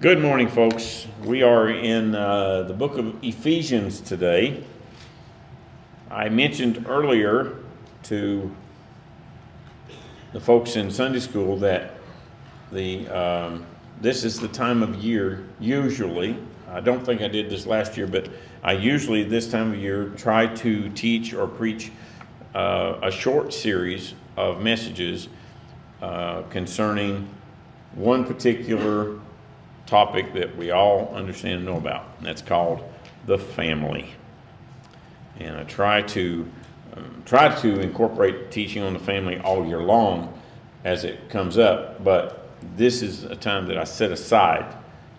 Good morning, folks. We are in uh, the book of Ephesians today. I mentioned earlier to the folks in Sunday school that the um, this is the time of year usually. I don't think I did this last year, but I usually this time of year try to teach or preach uh, a short series of messages uh, concerning one particular topic that we all understand and know about, and that's called the family. And I try to um, try to incorporate teaching on the family all year long as it comes up, but this is a time that I set aside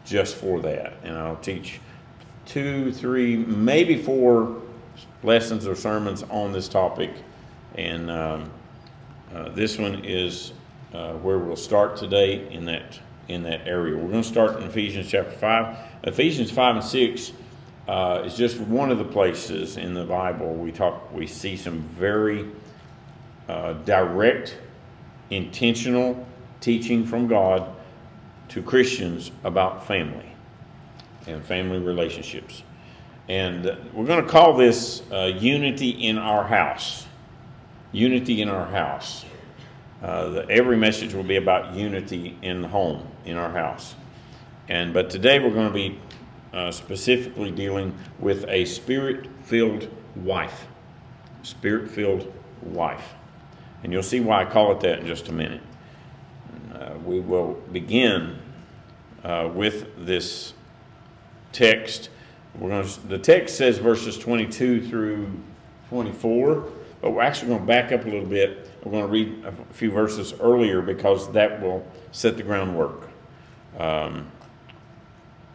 just for that, and I'll teach two, three, maybe four lessons or sermons on this topic, and um, uh, this one is uh, where we'll start today in that in that area. We're going to start in Ephesians chapter five. Ephesians five and six uh, is just one of the places in the Bible we talk. We see some very uh, direct, intentional teaching from God to Christians about family and family relationships. And we're going to call this uh, unity in our house. Unity in our house. Uh, the, every message will be about unity in the home, in our house. And but today we're going to be uh, specifically dealing with a spirit-filled wife. Spirit-filled wife, and you'll see why I call it that in just a minute. Uh, we will begin uh, with this text. We're going to, the text says verses 22 through 24, but we're actually going to back up a little bit we're going to read a few verses earlier because that will set the groundwork. Um,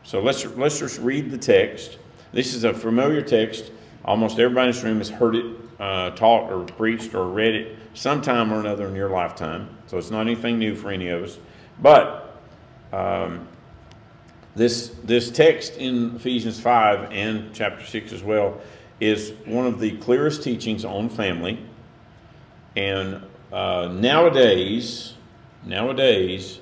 so let's, let's just read the text. This is a familiar text. Almost everybody in this room has heard it uh, taught or preached or read it sometime or another in your lifetime. So it's not anything new for any of us. But um, this, this text in Ephesians 5 and chapter 6 as well is one of the clearest teachings on family. And uh, nowadays, nowadays,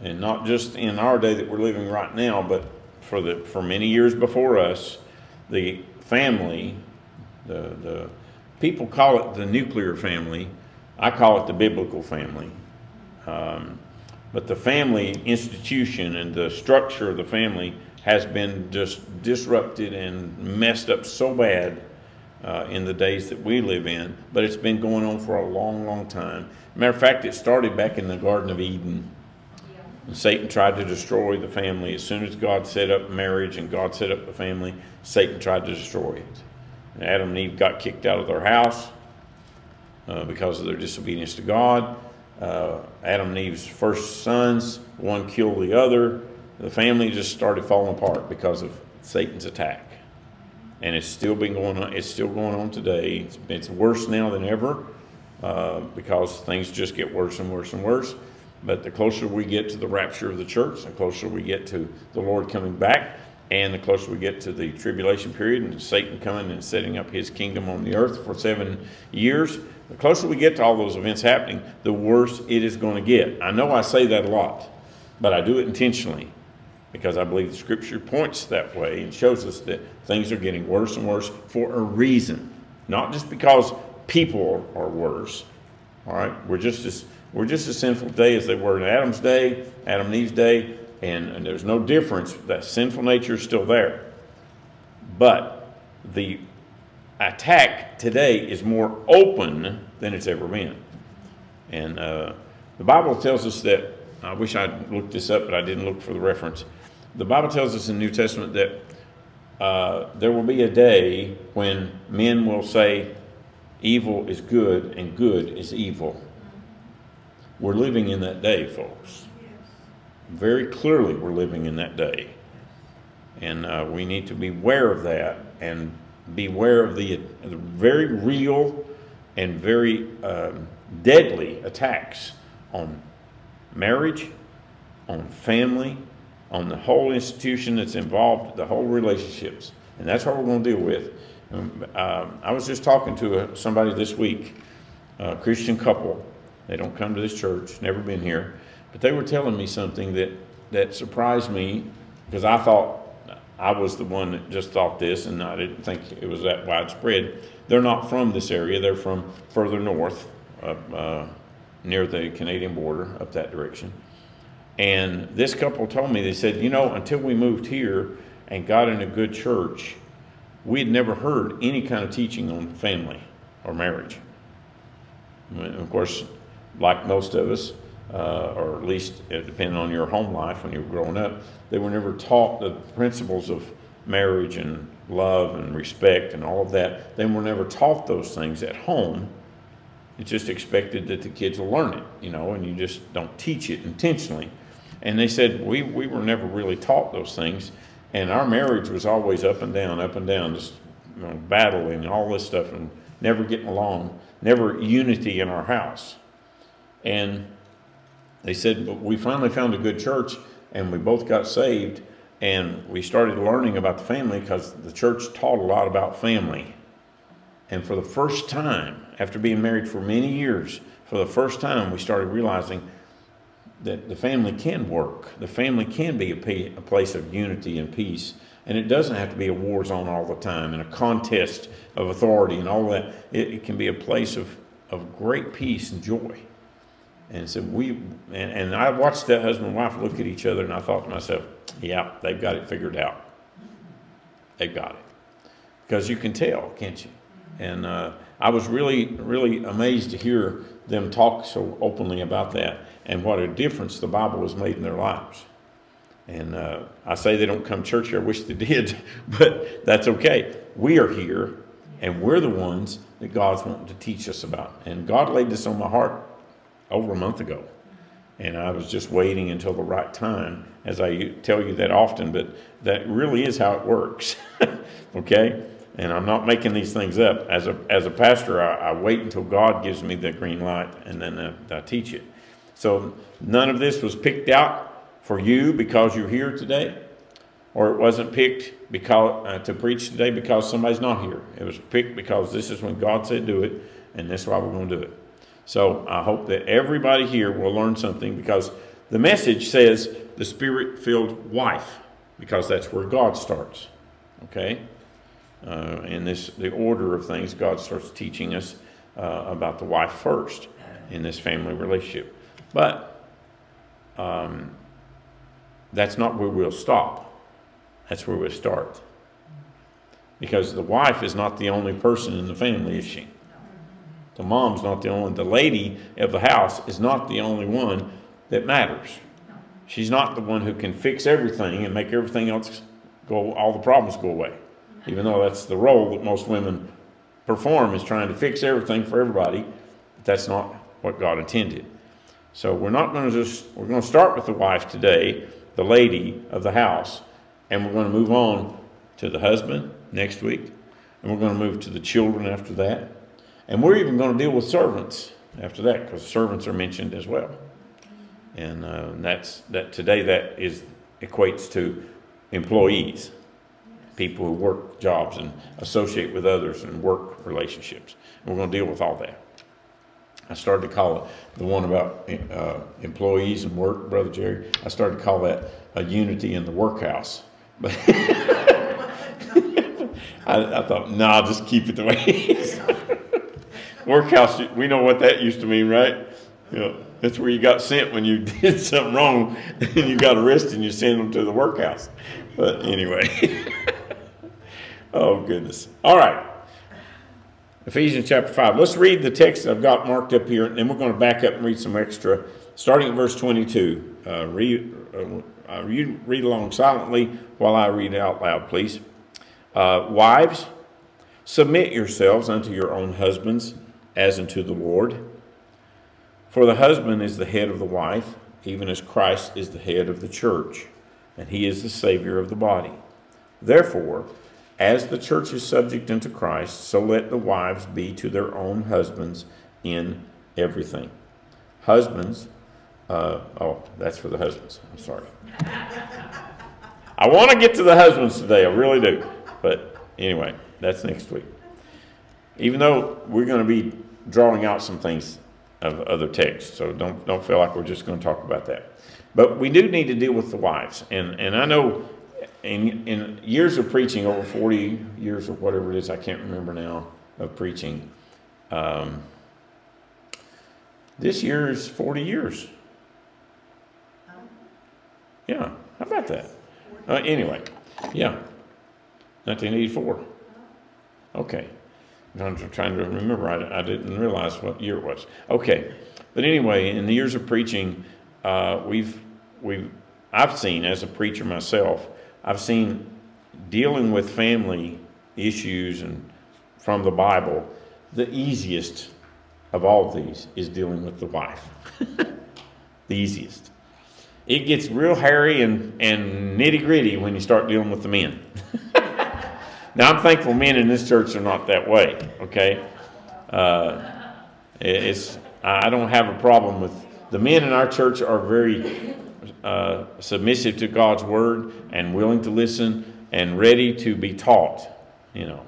and not just in our day that we're living right now, but for the for many years before us, the family, the the people call it the nuclear family. I call it the biblical family. Um, but the family institution and the structure of the family has been just disrupted and messed up so bad uh, in the days that we live in, but it's been going on for a long, long time. Matter of fact, it started back in the Garden of Eden. Satan tried to destroy the family. As soon as God set up marriage and God set up the family, Satan tried to destroy it. And Adam and Eve got kicked out of their house uh, because of their disobedience to God. Uh, Adam and Eve's first sons, one killed the other. The family just started falling apart because of Satan's attack and it's still been going on. It's still going on today. It's, it's worse now than ever uh, because things just get worse and worse and worse. But the closer we get to the rapture of the church, the closer we get to the Lord coming back, and the closer we get to the tribulation period and Satan coming and setting up his kingdom on the earth for seven years, the closer we get to all those events happening, the worse it is going to get. I know I say that a lot, but I do it intentionally because I believe the scripture points that way and shows us that things are getting worse and worse for a reason, not just because people are worse. All right, we're just as we're just as sinful today as they were in Adam's day, Adam and Eve's day, and, and there's no difference. That sinful nature is still there, but the attack today is more open than it's ever been, and uh, the Bible tells us that. I wish I'd looked this up, but I didn't look for the reference the Bible tells us in the New Testament that uh, there will be a day when men will say evil is good and good is evil. We're living in that day, folks. Very clearly, we're living in that day. And uh, we need to beware of that and beware of the, the very real and very um, deadly attacks on marriage, on family, on the whole institution that's involved, the whole relationships. And that's what we're going to deal with. Um, uh, I was just talking to a, somebody this week, a Christian couple. They don't come to this church, never been here. But they were telling me something that that surprised me because I thought I was the one that just thought this, and I didn't think it was that widespread. They're not from this area; they're from further north, up, uh, near the Canadian border, up that direction. And this couple told me they said, you know, until we moved here and got in a good church, we had never heard any kind of teaching on family or marriage. And of course, like most of us, uh, or at least depending on your home life when you were growing up, they were never taught the principles of marriage and love and respect and all of that. They were never taught those things at home. It's just expected that the kids will learn it, you know, and you just don't teach it intentionally. And they said, we, we were never really taught those things. And our marriage was always up and down, up and down, just you know, battling and all this stuff and never getting along, never unity in our house. And they said, but we finally found a good church and we both got saved and we started learning about the family because the church taught a lot about family. And for the first time, after being married for many years, for the first time, we started realizing that the family can work. The family can be a, place of unity and peace. And it doesn't have to be a war zone all the time and a contest of authority and all that. It, it can be a place of, of great peace and joy. And so we, and, and I watched that husband and wife look at each other, and I thought to myself, yeah, they've got it figured out. They've got it. Because you can tell, can't you? And uh, I was really, really amazed to hear them talk so openly about that and what a difference the Bible has made in their lives. And uh, I say they don't come church here. I wish they did, but that's okay. We are here, and we're the ones that God's wanting to teach us about. And God laid this on my heart over a month ago. And I was just waiting until the right time, as I tell you that often, but that really is how it works. okay? And I'm not making these things up. As a, as a pastor, I, I wait until God gives me the green light and then I, I teach it. So none of this was picked out for you because you're here today, or it wasn't picked because uh, to preach today because somebody's not here. It was picked because this is when God said do it, and that's why we're going to do it. So I hope that everybody here will learn something because the message says the spirit filled wife, because that's where God starts. Okay? Uh, in this, the order of things, God starts teaching us uh, about the wife first in this family relationship. But um, that's not where we'll stop. That's where we'll start. Because the wife is not the only person in the family, is she? The mom's not the only, the lady of the house is not the only one that matters. She's not the one who can fix everything and make everything else go, all the problems go away. Even though that's the role that most women perform is trying to fix everything for everybody. But that's not what God intended. So we're not going to just, we're going to start with the wife today, the lady of the house, and we're going to move on to the husband next week, and we're going to move to the children after that, and we're even going to deal with servants after that because servants are mentioned as well. And uh, that's that today that is equates to employees, people who work jobs and associate with others and work relationships. And we're going to deal with all that. I started to call it the one about uh, employees and work, Brother Jerry. I started to call that a unity in the workhouse. But I, I, thought, nah, just keep it the way it is. Workhouse, we know what that used to mean, right? You know, that's where you got sent when you did something wrong and you got arrested and you send them to the workhouse. But anyway. oh, goodness. All right. Ephesians chapter 5. Let's read the text I've got marked up here, and then we're going to back up and read some extra. Starting at verse 22. Uh, read, uh, you read along silently while I read out loud, please. Uh, wives, submit yourselves unto your own husbands as unto the Lord. For the husband is the head of the wife, even as Christ is the head of the church, and he is the Savior of the body. Therefore, as the church is subject unto Christ, so let the wives be to their own husbands in everything. Husbands, uh, oh, that's for the husbands. I'm sorry. I want to get to the husbands today, I really do. But anyway, that's next week. Even though we're going to be drawing out some things of other texts, so don't, don't feel like we're just going to talk about that. But we do need to deal with the wives. And, and I know in, in years of preaching, over 40 years or whatever it is, I can't remember now, of preaching, um, this year is 40 years. Yeah, how about that? Uh, anyway, yeah, 1984. Okay. I'm trying to remember. I, I, didn't realize what year it was. Okay, but anyway, in the years of preaching, uh, we've we've I've seen as a preacher myself, I've seen dealing with family issues and from the Bible, the easiest of all of these is dealing with the wife. the easiest. It gets real hairy and, and nitty gritty when you start dealing with the men. now, I'm thankful men in this church are not that way, okay? Uh, it's, I don't have a problem with the men in our church are very uh, submissive to God's word and willing to listen and ready to be taught, you know.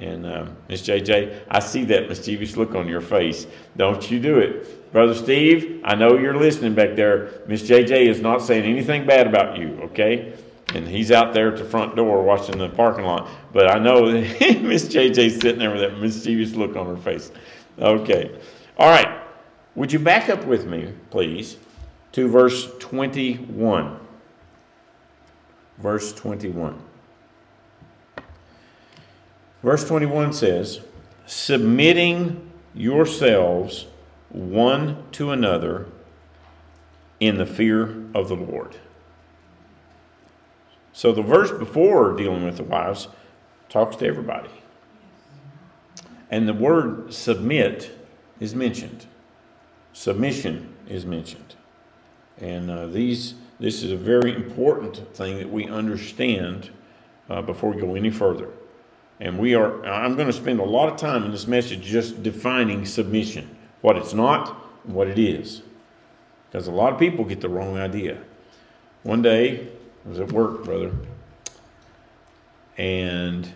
And um, Miss JJ, I see that mischievous look on your face. Don't you do it. Brother Steve, I know you're listening back there. Miss JJ is not saying anything bad about you, okay? And he's out there at the front door watching the parking lot. But I know Miss JJ's sitting there with that mischievous look on her face. Okay. All right. Would you back up with me, please, to verse 21? Verse 21. Verse 21 says, submitting yourselves one to another in the fear of the Lord. So the verse before dealing with the wives talks to everybody. And the word submit is mentioned. Submission is mentioned. And uh, these, this is a very important thing that we understand uh, before we go any further. And we are, I'm going to spend a lot of time in this message just defining submission, what it's not and what it is. Because a lot of people get the wrong idea. One day, I was at work, brother, and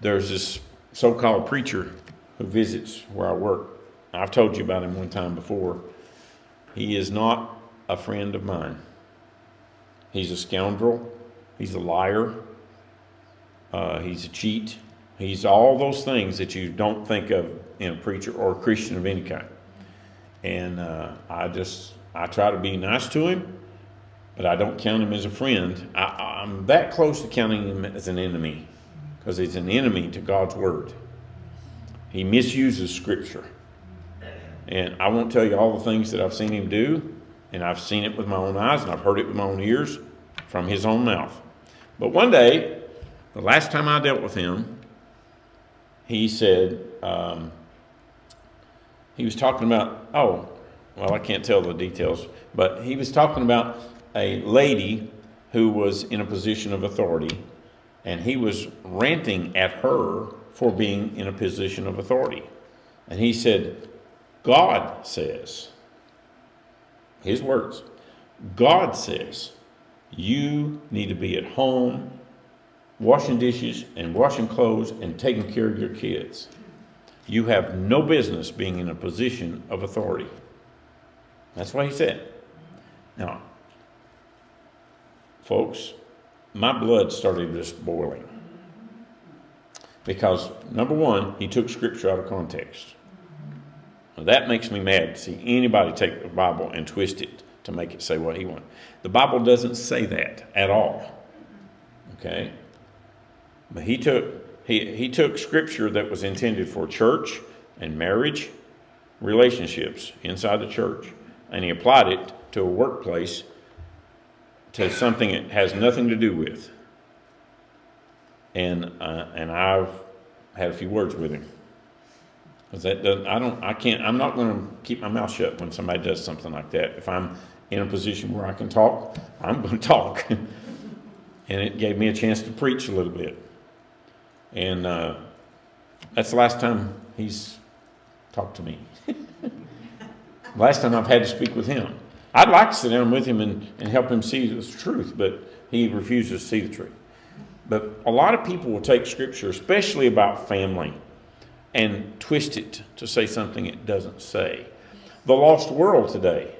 there's this so called preacher who visits where I work. I've told you about him one time before. He is not a friend of mine. He's a scoundrel, he's a liar, uh, he's a cheat. He's all those things that you don't think of in a preacher or a Christian of any kind. And uh, I just, I try to be nice to him, but I don't count him as a friend. I, I'm that close to counting him as an enemy because he's an enemy to God's word. He misuses scripture. And I won't tell you all the things that I've seen him do, and I've seen it with my own eyes, and I've heard it with my own ears from his own mouth. But one day, the last time I dealt with him, he said, um, he was talking about, oh, well, I can't tell the details, but he was talking about a lady who was in a position of authority, and he was ranting at her for being in a position of authority. And he said, God says, his words, God says, you need to be at home washing dishes and washing clothes and taking care of your kids. You have no business being in a position of authority. That's what he said. Now, folks, my blood started just boiling. Because, number one, he took scripture out of context. Now, that makes me mad to see anybody take the Bible and twist it to make it say what he wants. The Bible doesn't say that at all. Okay? But he took, he, he took scripture that was intended for church and marriage relationships inside the church, and he applied it to a workplace to something it has nothing to do with. And, uh, and I've had a few words with him. Because that doesn't, I don't, I can't, I'm not going to keep my mouth shut when somebody does something like that. If I'm in a position where I can talk, I'm going to talk. and it gave me a chance to preach a little bit. And uh, that's the last time he's talked to me. last time I've had to speak with him. I'd like to sit down with him and, and help him see the truth, but he refuses to see the truth. But a lot of people will take scripture, especially about family, and twist it to say something it doesn't say. The lost world today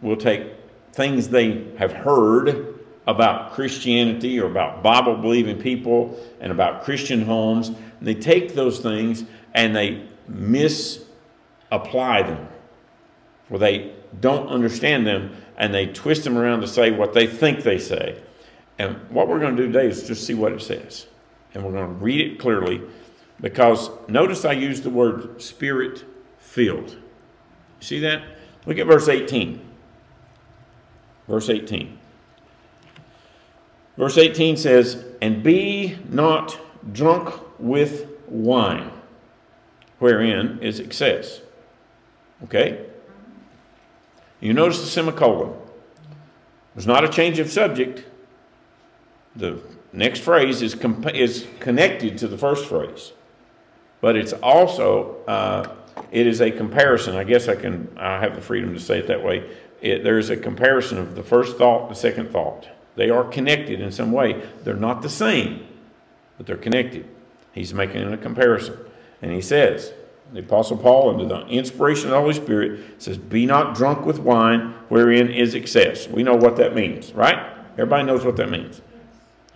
will take things they have heard about Christianity or about Bible believing people and about Christian homes. And they take those things and they misapply them, or they don't understand them and they twist them around to say what they think they say. And what we're going to do today is just see what it says. And we're going to read it clearly because notice I use the word spirit filled. See that? Look at verse 18. Verse 18. Verse 18 says, And be not drunk with wine, wherein is excess. Okay? You notice the semicolon. There's not a change of subject. The next phrase is, is connected to the first phrase, but it's also uh, it is a comparison. I guess I can I have the freedom to say it that way. It, there's a comparison of the first thought, the second thought. They are connected in some way. They're not the same, but they're connected. He's making a comparison, and he says, the Apostle Paul, under the inspiration of the Holy Spirit, says, Be not drunk with wine, wherein is excess. We know what that means, right? Everybody knows what that means.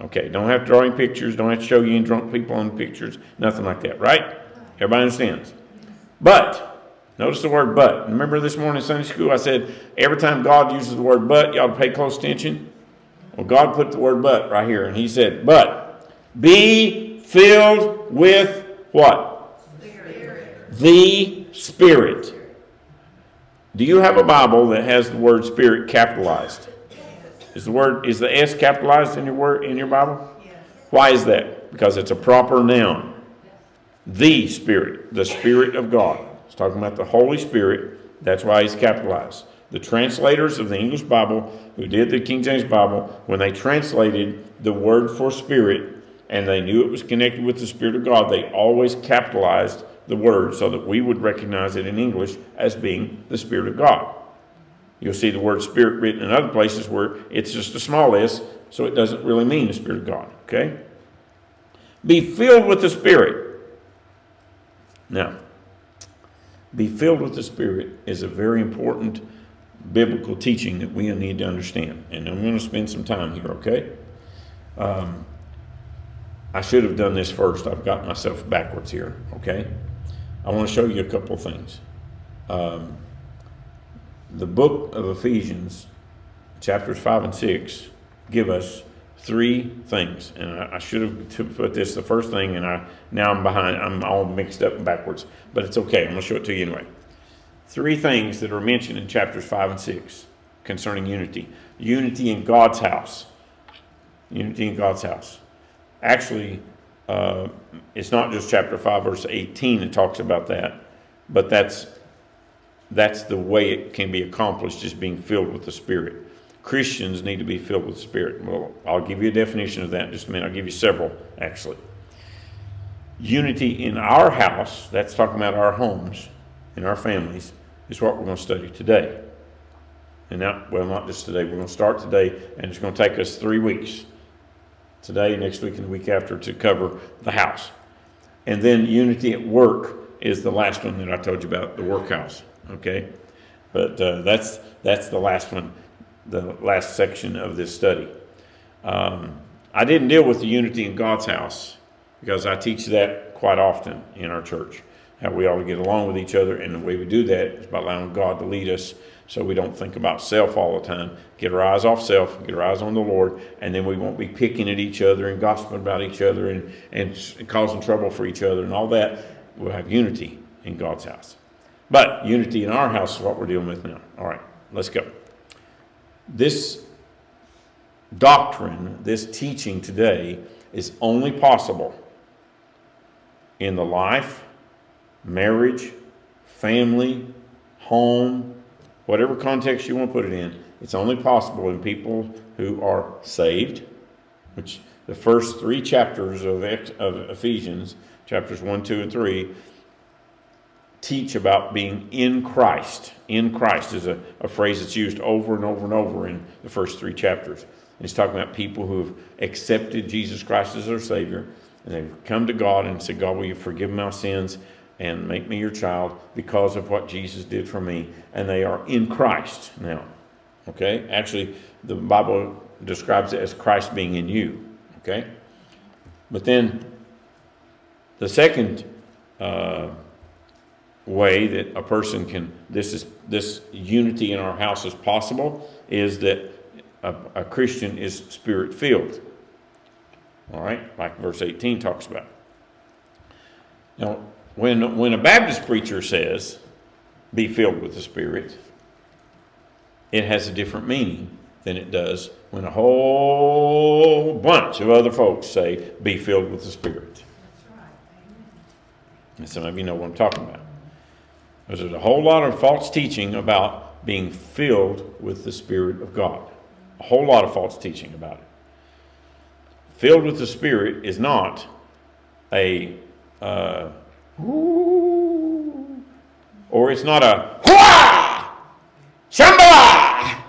Okay, don't have to draw any pictures, don't have to show you any drunk people on pictures, nothing like that, right? Everybody understands. But, notice the word but. Remember this morning in Sunday school, I said every time God uses the word but, you ought to pay close attention. Well, God put the word but right here, and He said, But be filled with what? The Spirit. Do you have a Bible that has the word Spirit capitalized? Is the word is the S capitalized in your word in your Bible? Why is that? Because it's a proper noun. The Spirit, the Spirit of God. It's talking about the Holy Spirit. That's why he's capitalized. The translators of the English Bible, who did the King James Bible, when they translated the word for Spirit and they knew it was connected with the Spirit of God, they always capitalized the word so that we would recognize it in English as being the Spirit of God. You'll see the word Spirit written in other places where it's just a small s, so it doesn't really mean the Spirit of God. Okay? Be filled with the Spirit. Now, be filled with the Spirit is a very important biblical teaching that we need to understand. And I'm going to spend some time here, okay? Um, I should have done this first. I've got myself backwards here, okay? I want to show you a couple of things. Um, the book of Ephesians, chapters 5 and 6, give us three things. And I, I should have put this the first thing, and I now I'm behind. I'm all mixed up and backwards. But it's okay. I'm going to show it to you anyway. Three things that are mentioned in chapters 5 and 6 concerning unity unity in God's house. Unity in God's house. Actually, uh, it's not just chapter 5, verse 18 that talks about that, but that's, that's the way it can be accomplished, is being filled with the Spirit. Christians need to be filled with the Spirit. Well, I'll give you a definition of that in just a minute. I'll give you several, actually. Unity in our house, that's talking about our homes, in our families, is what we're going to study today. And now, well, not just today, we're going to start today, and it's going to take us three weeks today, next week, and the week after to cover the house. And then unity at work is the last one that I told you about, the workhouse. Okay, but uh, that's that's the last one, the last section of this study. Um, I didn't deal with the unity in God's house because I teach that quite often in our church. How we ought to get along with each other, and the way we do that is by allowing God to lead us so we don't think about self all the time. Get our eyes off self, get our eyes on the Lord, and then we won't be picking at each other and gossiping about each other and, and causing trouble for each other and all that. We'll have unity in God's house. But unity in our house is what we're dealing with now. All right, let's go. This doctrine, this teaching today, is only possible in the life, marriage, family, home, whatever context you want to put it in, it's only possible in people who are saved, which the first three chapters of, of Ephesians, chapters 1, 2, and 3, teach about being in Christ. In Christ is a, a phrase that's used over and over and over in the first three chapters. And he's talking about people who have accepted Jesus Christ as their Savior, and they've come to God and said, God, will you forgive my sins? And make me your child because of what Jesus did for me. And they are in Christ now. Okay? Actually, the Bible describes it as Christ being in you. Okay? But then the second uh, way that a person can this is this unity in our house is possible is that a, a Christian is spirit filled. All right, like verse 18 talks about. Now, when when a Baptist preacher says, "Be filled with the Spirit," it has a different meaning than it does when a whole bunch of other folks say, "Be filled with the Spirit." And some of you know what I'm talking about. There's a whole lot of false teaching about being filled with the Spirit of God. A whole lot of false teaching about it. Filled with the Spirit is not a, uh, or it's not a, Shambhala!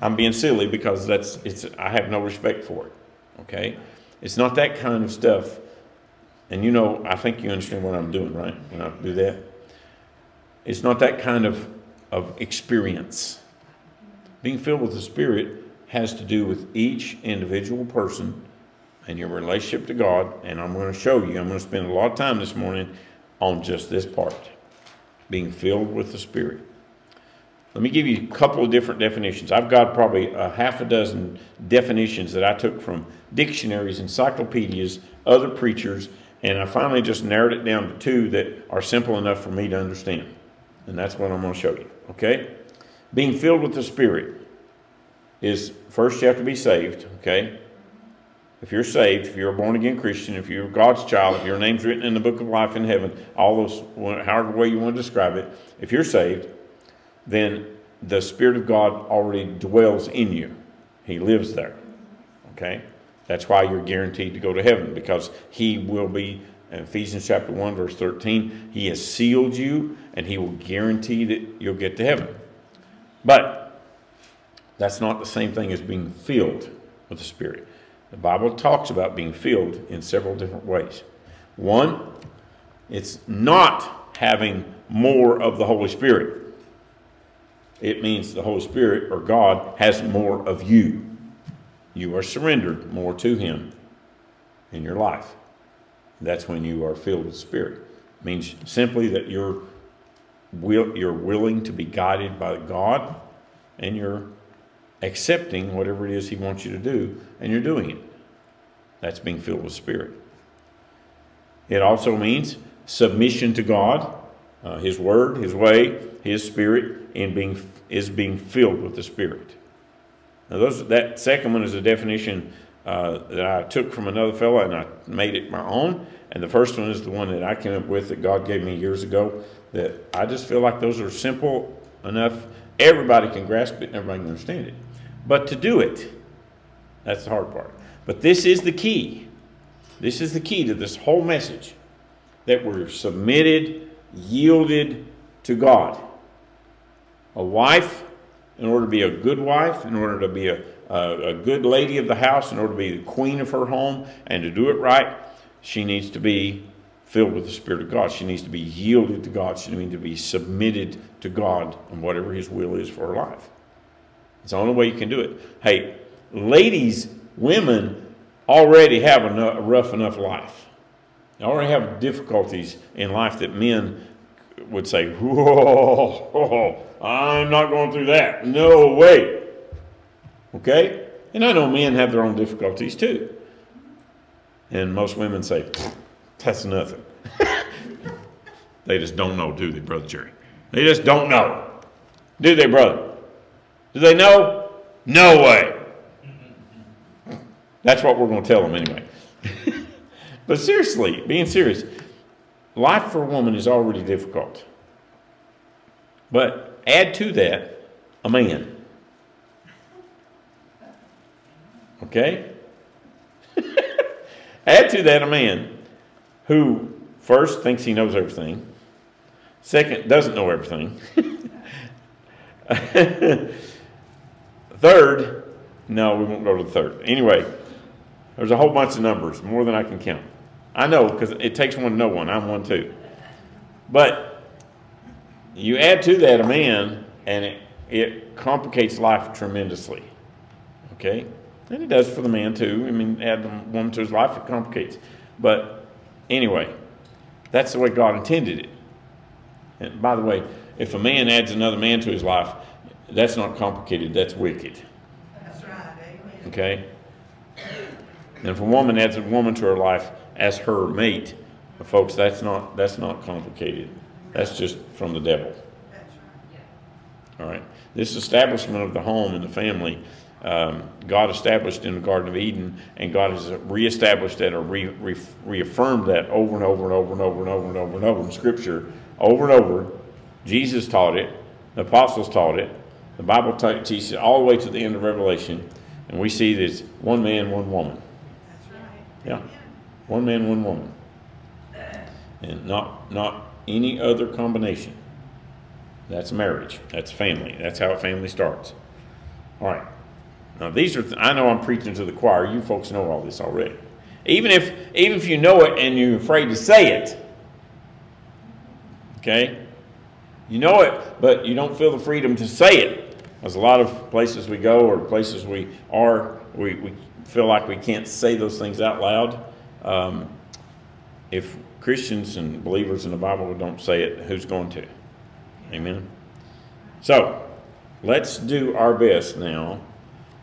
I'm being silly because that's, it's, I have no respect for it. Okay? It's not that kind of stuff. And you know, I think you understand what I'm doing, right? When I do that. It's not that kind of, of experience. Being filled with the Spirit has to do with each individual person and your relationship to God. And I'm going to show you, I'm going to spend a lot of time this morning on just this part being filled with the Spirit. Let me give you a couple of different definitions. I've got probably a half a dozen definitions that I took from dictionaries, encyclopedias, other preachers, and I finally just narrowed it down to two that are simple enough for me to understand. And that's what I'm going to show you. Okay? Being filled with the Spirit is first you have to be saved. Okay? If you're saved, if you're a born again Christian, if you're God's child, if your name's written in the book of life in heaven, all those, however way you want to describe it, if you're saved, then the Spirit of God already dwells in you. He lives there. Okay? That's why you're guaranteed to go to heaven because He will be, Ephesians chapter 1, verse 13, He has sealed you and He will guarantee that you'll get to heaven. But that's not the same thing as being filled with the Spirit. The Bible talks about being filled in several different ways. One, it's not having more of the Holy Spirit. It means the Holy Spirit or God has more of you. You are surrendered more to Him in your life. That's when you are filled with Spirit. It means simply that you're will, you're willing to be guided by God and you're accepting whatever it is He wants you to do, and you're doing it. That's being filled with Spirit. It also means submission to God, uh, His Word, His way, His Spirit, and being is being filled with the Spirit. Now, those that second one is a definition uh, that I took from another fellow, and I made it my own. And the first one is the one that I came up with that God gave me years ago. That I just feel like those are simple enough. Everybody can grasp it and everybody can understand it. But to do it, that's the hard part. But this is the key. This is the key to this whole message that we're submitted, yielded to God. A wife, in order to be a good wife, in order to be a, a, a good lady of the house, in order to be the queen of her home, and to do it right, she needs to be filled with the Spirit of God. She needs to be yielded to God. She needs to be submitted to God and whatever His will is for her life. It's the only way you can do it. Hey, ladies, women already have a rough enough life. They already have difficulties in life that men would say, Whoa, I'm not going through that. No way. Okay? And I know men have their own difficulties too. And most women say, That's nothing. they just don't know, do they, Brother Jerry? They just don't know. Do they, brother? Do they know? No way. That's what we're going to tell them anyway. but seriously, being serious, life for a woman is already difficult. But add to that a man. Okay? add to that a man who first thinks he knows everything, second, doesn't know everything. Third, no, we won't go to the third. Anyway, there's a whole bunch of numbers, more than I can count. I know because it takes one to know one. I'm one too. But you add to that a man, and it, it complicates life tremendously. Okay? And it does for the man too. I mean, add the woman to his life, it complicates. But anyway, that's the way God intended it. And by the way, if a man adds another man to his life, that's not complicated, that's wicked. That's right, amen. Okay? And if a woman adds a woman to her life as her mate, folks, that's not that's not complicated. That's just from the devil. That's right. All right. This establishment of the home and the family, um, God established in the Garden of Eden, and God has reestablished that or re, re, reaffirmed that over and over and over and over and over and over and over in Scripture, over and over. Jesus taught it, the apostles taught it, the Bible t- teaches all the way to the end of Revelation, and we see this one man, one woman. That's right. Yeah. One man, one woman. And not not any other combination. That's marriage. That's family. That's how a family starts. All right. Now these are. Th- I know I'm preaching to the choir. You folks know all this already. Even if even if you know it and you're afraid to say it. Okay. You know it, but you don't feel the freedom to say it. There's a lot of places we go or places we are, we, we feel like we can't say those things out loud. Um, if Christians and believers in the Bible don't say it, who's going to? Amen. So, let's do our best now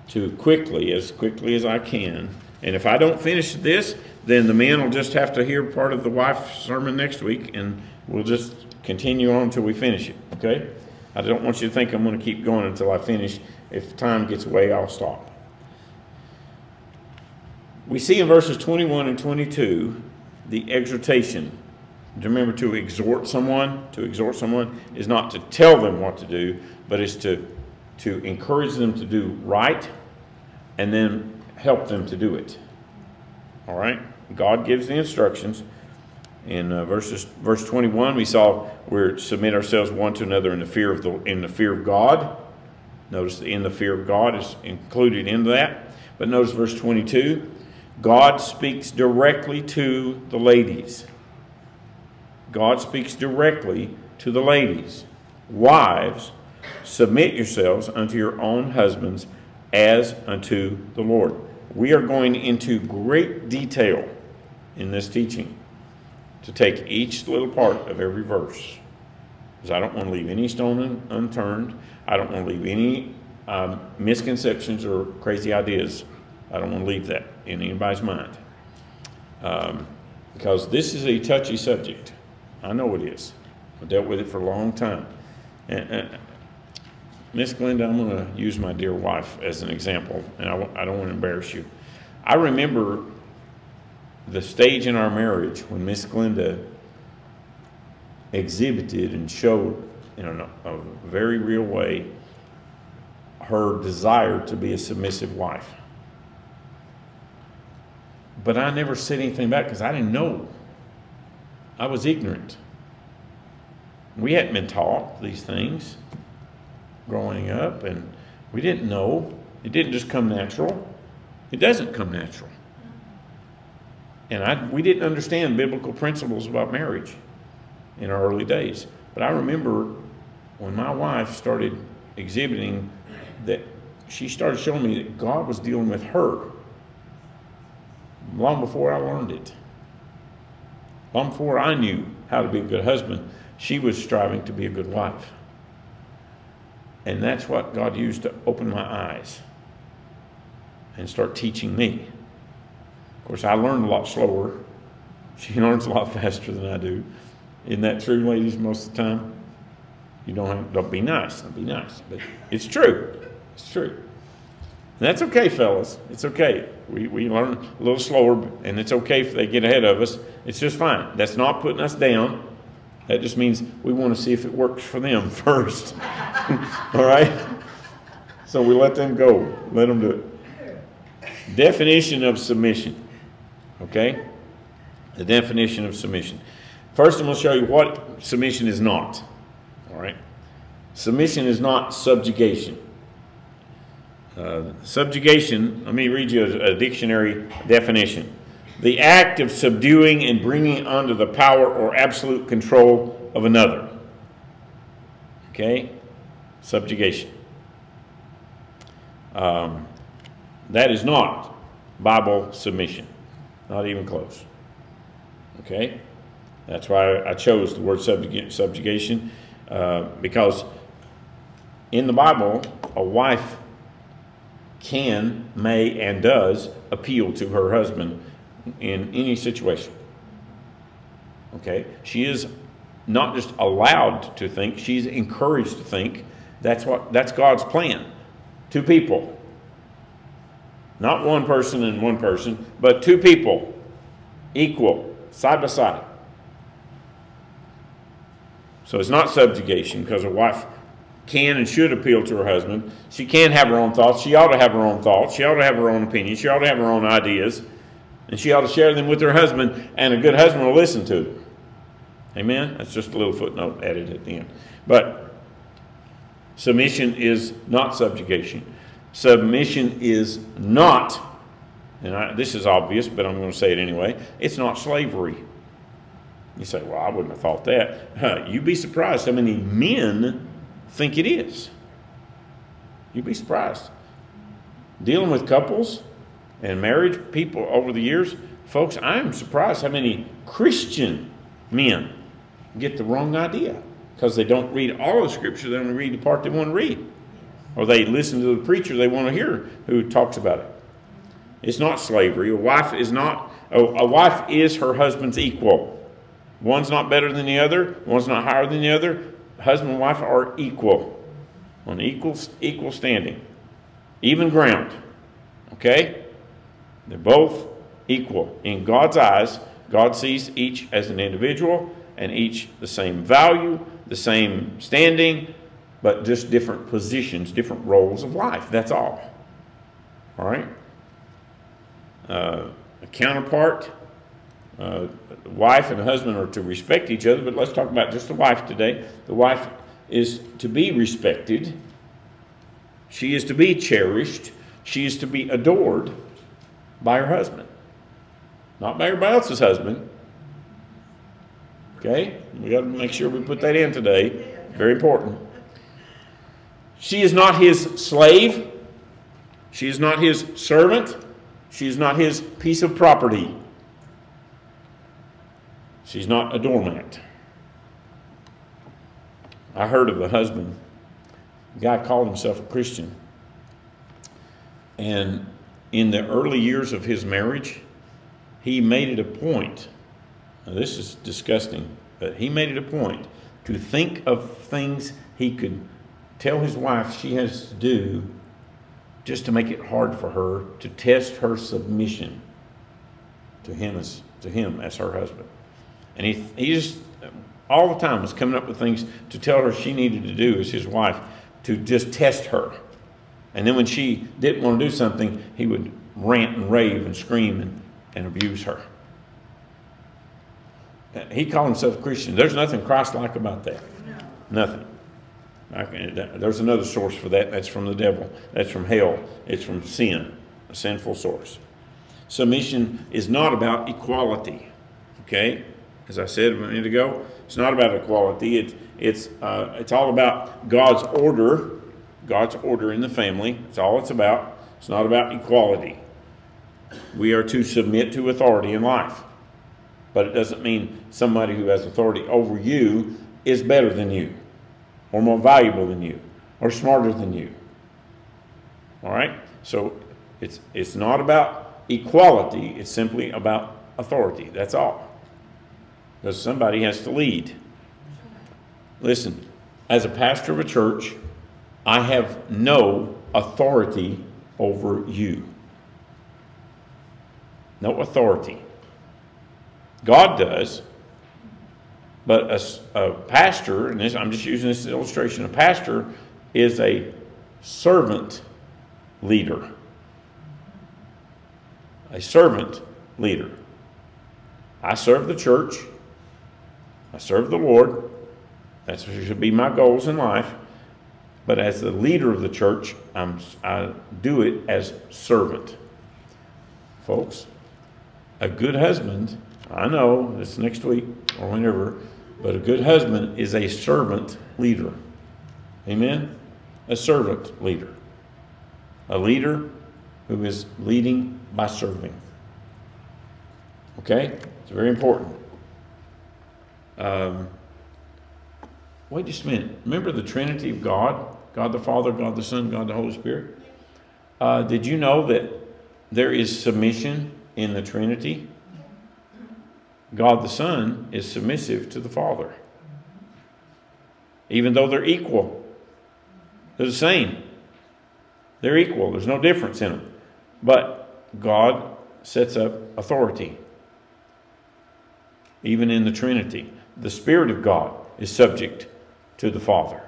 to quickly, as quickly as I can. And if I don't finish this, then the men will just have to hear part of the wife's sermon next week, and we'll just continue on until we finish it. Okay? I don't want you to think I'm going to keep going until I finish. If time gets away, I'll stop. We see in verses 21 and 22 the exhortation. Remember, to exhort someone, to exhort someone is not to tell them what to do, but is to, to encourage them to do right and then help them to do it. All right? God gives the instructions. In uh, verses, verse 21, we saw we're submit ourselves one to another in the fear of the in the fear of God. Notice in the fear of God is included in that. But notice verse 22, God speaks directly to the ladies. God speaks directly to the ladies. Wives, submit yourselves unto your own husbands as unto the Lord. We are going into great detail in this teaching to take each little part of every verse. Because I don't want to leave any stone unturned. I don't want to leave any um, misconceptions or crazy ideas. I don't want to leave that in anybody's mind. Um, because this is a touchy subject. I know it is. I've dealt with it for a long time. And, and Miss Glenda, I'm going to use my dear wife as an example, and I, w- I don't want to embarrass you. I remember the stage in our marriage when Miss Glenda exhibited and showed in a, a very real way her desire to be a submissive wife. But I never said anything back because I didn't know. I was ignorant. We hadn't been taught these things growing up, and we didn't know. It didn't just come natural. It doesn't come natural. And I, we didn't understand biblical principles about marriage in our early days. But I remember when my wife started exhibiting that she started showing me that God was dealing with her long before I learned it. Long before I knew how to be a good husband, she was striving to be a good wife. And that's what God used to open my eyes and start teaching me. Course, I learned a lot slower. She learns a lot faster than I do. Isn't that true, ladies, most of the time? You don't have, don't be nice. Don't be nice. But it's true. It's true. And that's okay, fellas. It's okay. We, we learn a little slower, and it's okay if they get ahead of us. It's just fine. That's not putting us down. That just means we want to see if it works for them first. All right? So we let them go. Let them do it. Definition of submission. Okay? The definition of submission. First, I'm going to show you what submission is not. All right? Submission is not subjugation. Uh, subjugation, let me read you a, a dictionary definition. The act of subduing and bringing under the power or absolute control of another. Okay? Subjugation. Um, that is not Bible submission, not even close. Okay? That's why I chose the word subjugation, uh, because in the Bible, a wife can, may, and does appeal to her husband in any situation. Okay? She is not just allowed to think, she's encouraged to think. That's what that's God's plan. Two people. Not one person and one person, but two people equal, side by side. So it's not subjugation because a wife can and should appeal to her husband. She can have her own thoughts. She ought to have her own thoughts. She ought to have her own opinions. She ought to have her own ideas. And she ought to share them with her husband, and a good husband will listen to them. Amen? That's just a little footnote added at the end. But submission is not subjugation. Submission is not, and I, this is obvious, but I'm going to say it anyway, it's not slavery. You say, well, I wouldn't have thought that. you'd be surprised how many men think it is. You'd be surprised. Dealing with couples and marriage people over the years, folks, I'm surprised how many Christian men get the wrong idea because they don't read all of Scripture, they only read the part they want to read. Or they listen to the preacher they want to hear who talks about it. It's not slavery. A wife is not a, a wife is her husband's equal. One's not better than the other, one's not higher than the other. Husband and wife are equal, on equal, equal standing, even ground. Okay? They're both equal. In God's eyes, God sees each as an individual and each the same value, the same standing, but just different positions, different roles of life. That's all. All right? Uh, a counterpart uh, wife and husband are to respect each other, but let's talk about just the wife today. The wife is to be respected, she is to be cherished, she is to be adored by her husband, not by everybody else's husband. Okay? We got to make sure we put that in today. Very important. She is not his slave. She is not his servant. She is not his piece of property. She's not a doormat. I heard of a husband, a guy called himself a Christian. And in the early years of his marriage, he made it a point. Now, this is disgusting, but he made it a point to think of things he could tell his wife she has to do just to make it hard for her to test her submission to him as, to him as her husband. And he, he just all the time was coming up with things to tell her she needed to do as his wife to just test her. And then when she didn't want to do something, he would rant and rave and scream and, and abuse her. He called himself a Christian. There's nothing Christ like about that. Nothing. Can, there's another source for that. That's from the devil. That's from hell. It's from sin, a sinful source. Submission is not about equality. Okay? as I said a minute ago, it's not about equality. It's, it's, uh, it's all about God's order, God's order in the family. It's all it's about. It's not about equality. We are to submit to authority in life. But it doesn't mean somebody who has authority over you is better than you, or more valuable than you, or smarter than you. All right? So it's, it's not about equality, it's simply about authority. That's all because somebody has to lead. Listen, as a pastor of a church, I have no authority over you. No authority. God does, but a, a pastor, and this, I'm just using this illustration, a pastor is a servant leader. A servant leader. I serve the church. I serve the Lord. That should be my goals in life. But as the leader of the church, I'm, I do it as servant. Folks, a good husband, I know it's next week or whenever, but a good husband is a servant leader. Amen? A servant leader. a leader who is leading by serving. Okay? It's very important. Um, wait just a minute. Remember the Trinity of God? God the Father, God the Son, God the Holy Spirit? Uh, did you know that there is submission in the Trinity? God the Son is submissive to the Father. Even though they're equal, they're the same. They're equal, there's no difference in them. But God sets up authority, even in the Trinity. The Spirit of God is subject to the Father,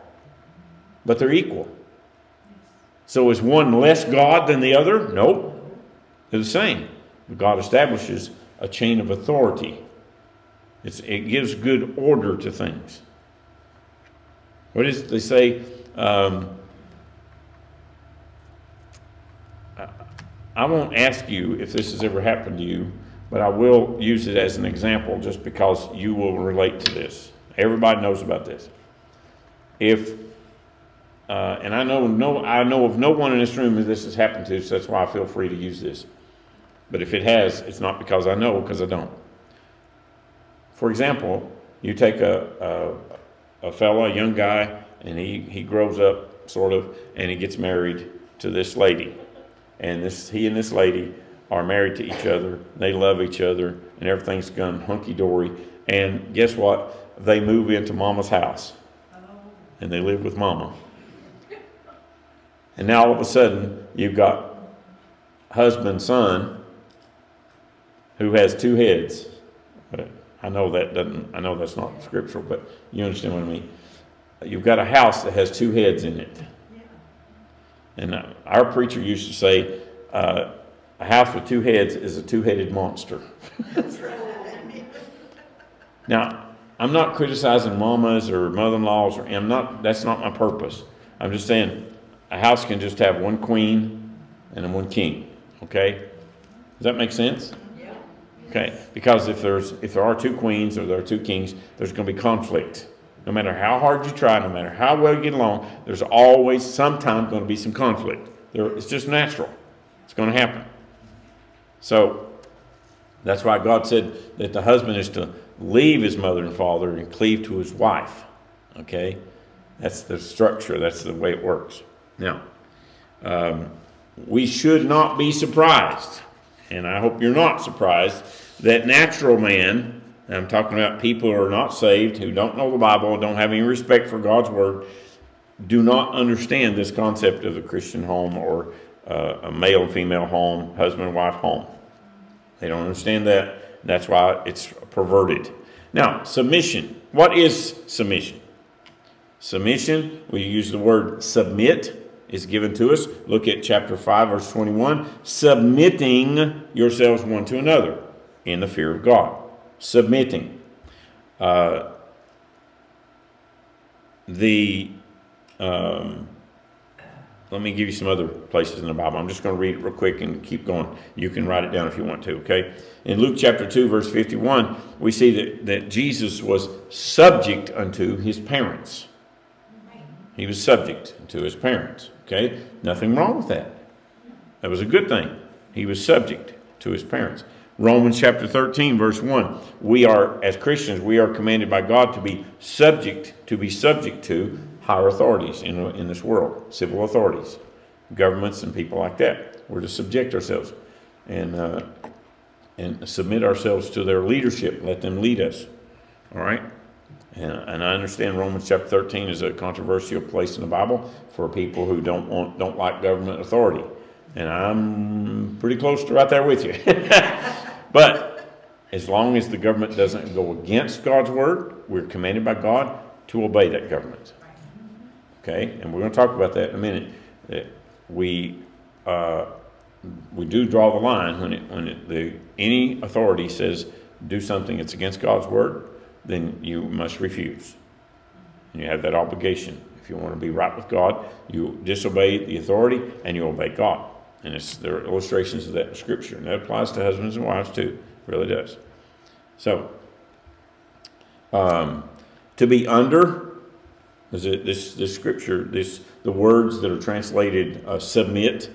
but they're equal. So is one less God than the other? Nope. They're the same. God establishes a chain of authority. It's, it gives good order to things. What is it they say? Um, I won't ask you if this has ever happened to you, but I will use it as an example just because you will relate to this. Everybody knows about this. If uh, and I know no, I know of no one in this room that this has happened to, so that's why I feel free to use this. But if it has, it's not because I know, because I don't. For example, you take a, a, a fella, a young guy, and he, he grows up, sort of, and he gets married to this lady. And this he and this lady are married to each other. They love each other, and everything's gone hunky dory. And guess what? They move into mama's house, and they live with mama. And now all of a sudden, you've got husband, son, who has two heads. I know that doesn't, I know that's not scriptural, but you understand what I mean. You've got a house that has two heads in it. And uh, our preacher used to say, uh, a house with two heads is a two headed monster. now, I'm not criticizing mamas or mother in laws, or I'm not, that's not my purpose. I'm just saying a house can just have one queen and one king. Okay? Does that make sense? Okay, because if there's if there are two queens or there are two kings, there's going to be conflict. No matter how hard you try, no matter how well you get along, there's always sometime going to be some conflict. There, it's just natural. It's going to happen. So that's why God said that the husband is to leave his mother and father and cleave to his wife. Okay, that's the structure. That's the way it works. Now, um, we should not be surprised, and I hope you're not surprised, that natural man, I'm talking about people who are not saved, who don't know the Bible, don't have any respect for God's Word, do not understand this concept of the Christian home or uh, a male and female home, husband and wife home. They don't understand that. That's why it's perverted. Now, submission. What is submission? Submission, we use the word submit is given to us. Look at chapter 5, verse 21. Submitting yourselves one to another in the fear of God. Submitting. Uh, the um, let me give you some other places in the Bible. I'm just going to read it real quick and keep going. You can write it down if you want to, okay? In Luke chapter 2, verse 51, we see that, that Jesus was subject unto his parents. He was subject to his parents. Okay? Nothing wrong with that. That was a good thing. He was subject to his parents. Romans chapter 13, verse 1. We are, as Christians, we are commanded by God to be subject, to be subject to higher authorities in, in this world, civil authorities, governments, and people like that. We're to subject ourselves and, uh, and submit ourselves to their leadership, let them lead us. All right? And, and I understand Romans chapter 13 is a controversial place in the Bible for people who don't want, don't like government authority. And I'm pretty close to right there with you. but as long as the government doesn't go against God's word, we're commanded by God to obey that government. Okay, and we're going to talk about that in a minute. That we uh, we do draw the line when it when it, the any authority says do something that's against God's word then you must refuse. And you have that obligation. If you want to be right with God, you disobey the authority and you obey God. And it's, there are illustrations of that in Scripture. And that applies to husbands and wives too. It really does. So, um, to be under, is it, this, this Scripture, this, the words that are translated uh, submit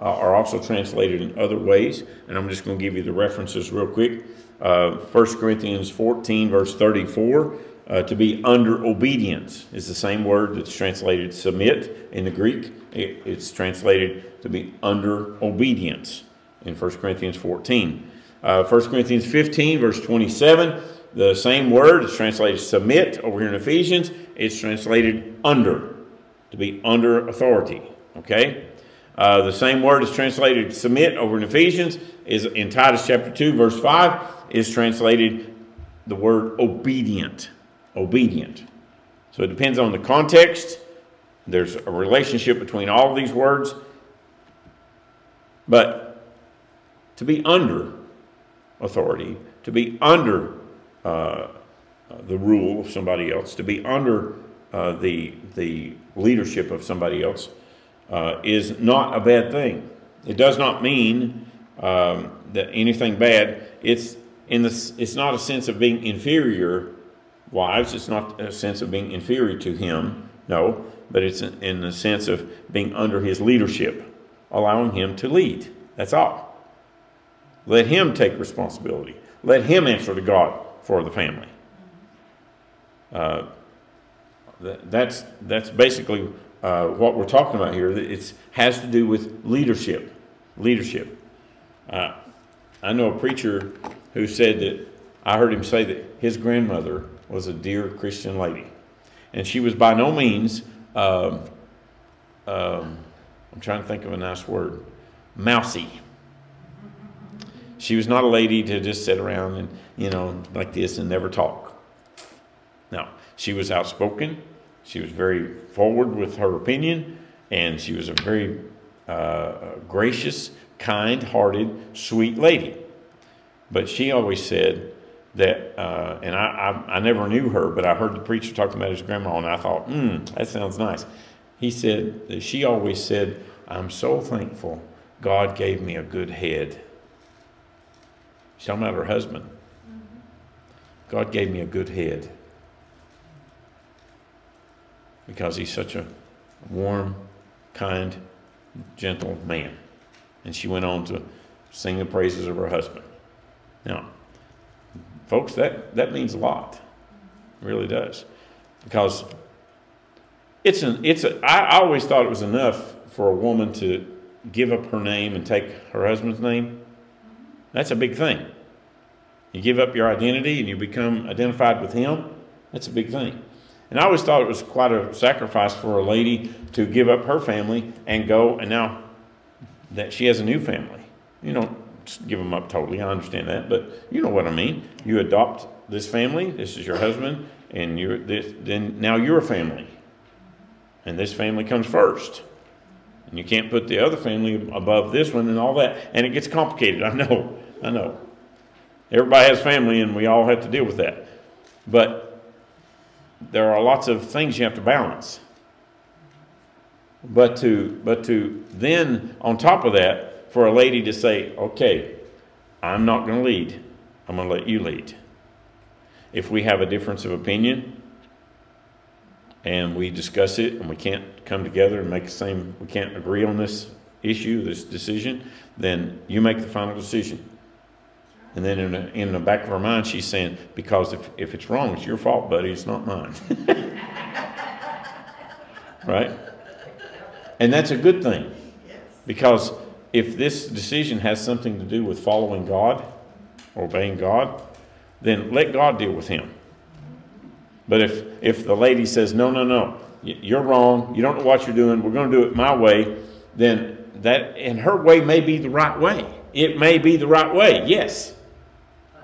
uh, are also translated in other ways, and I'm just going to give you the references real quick. Uh, 1 Corinthians 14, verse 34, uh, to be under obedience is the same word that's translated submit in the Greek. It, it's translated to be under obedience in 1 Corinthians 14. Uh, 1 Corinthians 15, verse 27, the same word is translated submit over here in Ephesians. It's translated under, to be under authority. Okay? Uh, the same word is translated submit over in Ephesians, is in Titus chapter 2, verse 5, is translated the word obedient. Obedient. So it depends on the context. There's a relationship between all of these words. But to be under authority, to be under uh, the rule of somebody else, to be under uh, the, the leadership of somebody else, uh, is not a bad thing. It does not mean um, that anything bad. It's in the, it's not a sense of being inferior. Wives, it's not a sense of being inferior to him. No, but it's in the sense of being under his leadership, allowing him to lead. That's all. Let him take responsibility. Let him answer to God for the family. Uh, that's that's basically uh, what we're talking about here. It has to do with leadership. Leadership. Uh, I know a preacher who said that I heard him say that his grandmother was a dear Christian lady, and she was by no means. Um, um, I'm trying to think of a nice word. Mousy. She was not a lady to just sit around and you know like this and never talk. No, she was outspoken. She was very forward with her opinion, and she was a very uh, gracious, kind hearted, sweet lady. But she always said that, uh, and I, I, I, never knew her, but I heard the preacher talking about his grandma, and I thought, hmm, that sounds nice. He said that she always said, I'm so thankful God gave me a good head. She's talking about her husband. God gave me a good head because he's such a warm, kind, gentle man. And she went on to sing the praises of her husband. Now, folks, that, that means a lot. It really does. Because it's an it's a I always thought it was enough for a woman to give up her name and take her husband's name. That's a big thing. You give up your identity and you become identified with him. That's a big thing. And I always thought it was quite a sacrifice for a lady to give up her family and go, and now that she has a new family. You don't give them up totally, I understand that, but you know what I mean. You adopt this family, this is your husband, and you're this, then now you're a family. And this family comes first. And you can't put the other family above this one and all that. And it gets complicated. I know. I know. Everybody has family, and we all have to deal with that. But there are lots of things you have to balance. But to, but to then, on top of that, for a lady to say, okay, I'm not going to lead, I'm going to let you lead. If we have a difference of opinion and we discuss it and we can't come together and make the same, we can't agree on this issue, this decision, then you make the final decision. And then in the, in the back of her mind, she's saying, because if, if it's wrong, it's your fault, buddy, it's not mine. right? And that's a good thing. Because if this decision has something to do with following God, obeying God, then let God deal with him. But if, if the lady says, no, no, no, you're wrong, you don't know what you're doing, we're going to do it my way, then that, and her way may be the right way. It may be the right way, yes.